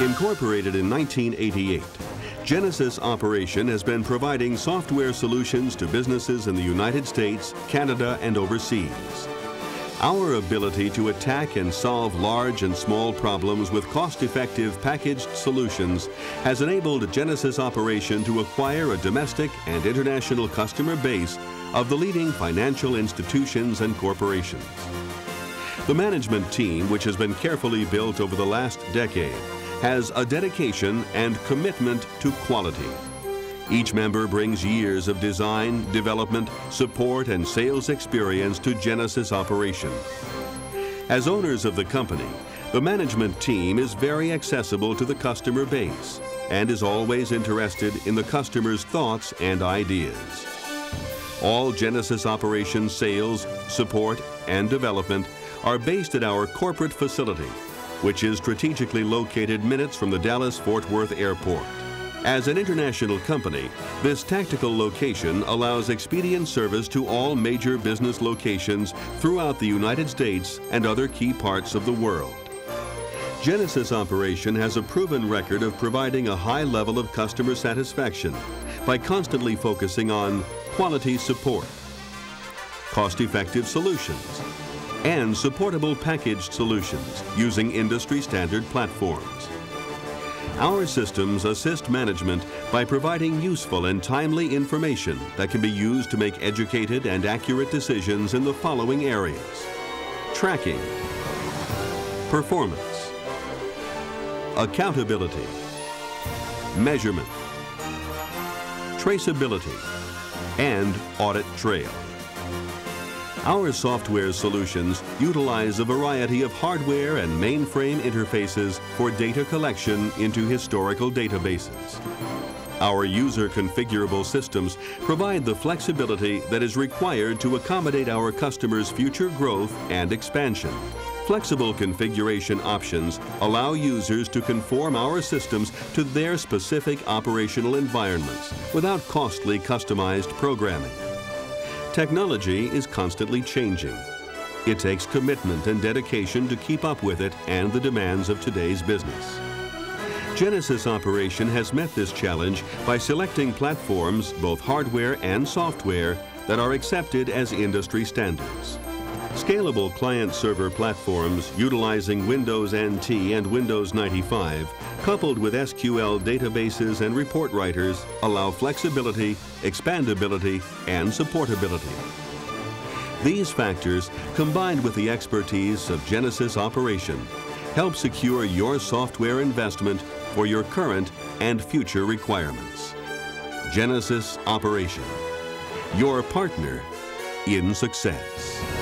Incorporated in 1988, Genisys Corporation has been providing software solutions to businesses in the United States, Canada, and overseas. Our ability to attack and solve large and small problems with cost-effective packaged solutions has enabled Genisys Corporation to acquire a domestic and international customer base of the leading financial institutions and corporations. The management team, which has been carefully built over the last decade, has a dedication and commitment to quality. Each member brings years of design, development, support, and sales experience to Genisys Corporation. As owners of the company, the management team is very accessible to the customer base and is always interested in the customer's thoughts and ideas. All Genisys Corporation sales, support, and development are based at our corporate facility, which is strategically located minutes from the Dallas-Fort Worth Airport. As an international company, this tactical location allows expedient service to all major business locations throughout the United States and other key parts of the world. Genisys Corporation has a proven record of providing a high level of customer satisfaction by constantly focusing on quality support, cost-effective solutions, and supportable packaged solutions using industry standard platforms. Our systems assist management by providing useful and timely information that can be used to make educated and accurate decisions in the following areas. Tracking, performance, accountability, measurement, traceability, and audit trail. Our software solutions utilize a variety of hardware and mainframe interfaces for data collection into historical databases. Our user configurable systems provide the flexibility that is required to accommodate our customers' future growth and expansion. Flexible configuration options allow users to conform our systems to their specific operational environments without costly customized programming. Technology is constantly changing. It takes commitment and dedication to keep up with it and the demands of today's business. Genisys Corporation has met this challenge by selecting platforms, both hardware and software, that are accepted as industry standards. Scalable client-server platforms utilizing Windows NT and Windows 95, coupled with SQL databases and report writers, allow flexibility, expandability, and supportability. These factors, combined with the expertise of Genisys Corporation, help secure your software investment for your current and future requirements. Genisys Corporation, your partner in success.